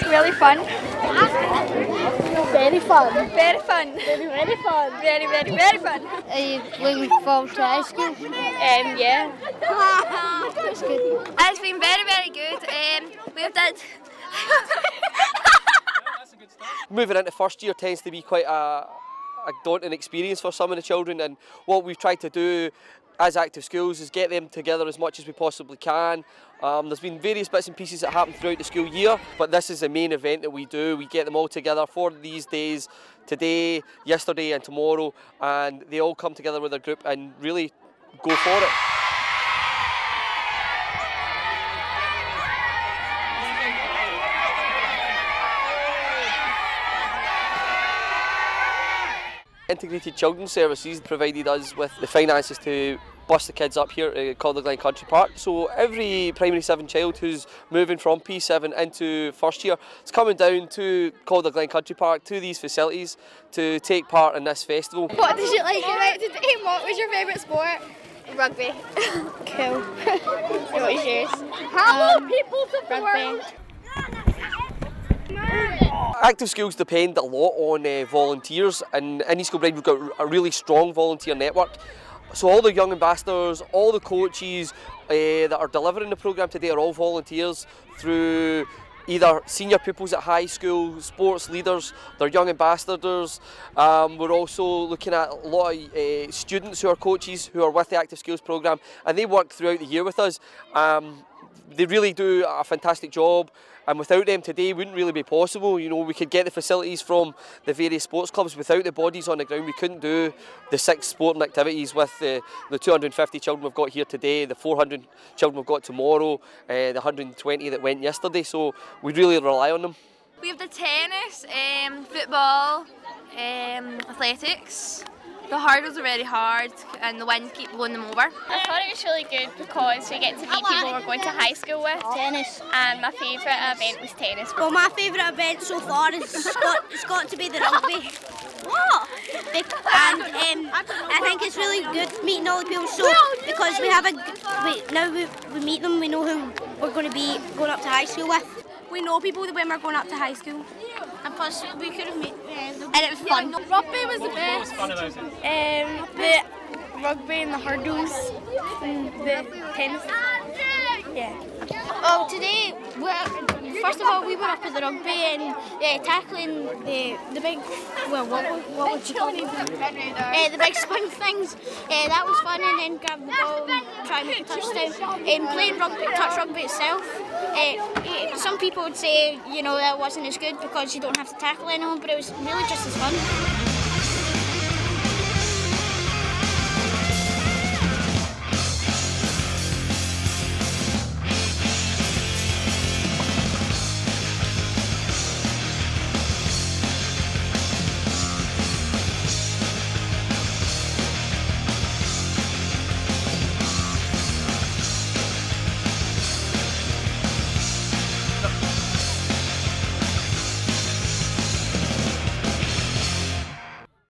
It's really fun. Very fun. Very fun. Very, very fun. Very, very, very fun. Are you looking forward to high school? Um, yeah. It's good. It's been very, very good. Um, we've done. moving into first year tends to be quite a, a daunting experience for some of the children and what we've tried to do as active schools is get them together as much as we possibly can. Um, there's been various bits and pieces that happen throughout the school year, but this is the main event that we do. We get them all together for these days, today, yesterday and tomorrow, and they all come together with a group and really go for it. Integrated Children's Services provided us with the finances to bus the kids up here at Calderglen Country Park. So every primary 7 child who's moving from P7 into first year is coming down to Calderglen Country Park to these facilities to take part in this festival. What did you like about today? What was your favourite sport? Rugby. Cool. what was yours? How Um, people Rugby. Active schools depend a lot on uh, volunteers and in East Kilbride we've got a really strong volunteer network. So all the young ambassadors, all the coaches uh, that are delivering the programme today are all volunteers through either senior pupils at high school, sports leaders, they're young ambassadors. Um, we're also looking at a lot of uh, students who are coaches who are with the Active Schools programme and they work throughout the year with us. Um, they really do a fantastic job and without them today wouldn't really be possible. You know, we could get the facilities from the various sports clubs without the bodies on the ground. We couldn't do the six sporting activities with the, the 250 children we've got here today, the 400 children we've got tomorrow, uh, the 120 that went yesterday. So we really rely on them. We have the tennis, um, football, um, athletics. The hurdles are very hard and the wind keep blowing them over. I thought it was really good because we get to meet people we're going to high school with. Tennis. And my favourite event was tennis. Well, my favourite event so far is it's got, it's got to be the rugby. What? And um, I think it's really good meeting all the people. So because we have a we, now we, we meet them, we know who we're going to be going up to high school with. We know people when we're going up to high school. And plus we could have met. And it was fun. Rugby was the best. Um, the rugby and the hurdles and the tennis. Yeah. Oh, today, well, first of all, we were up at the rugby and uh, tackling the the big, well, what, would- what would you call them? Uh, the big spring things. Uh, that was fun, and then grabbing the ball make a touchdown. And playing rugby, touch rugby itself, uh, some people would say, you know, that wasn't as good because you don't have to tackle anyone, but it was really just as fun.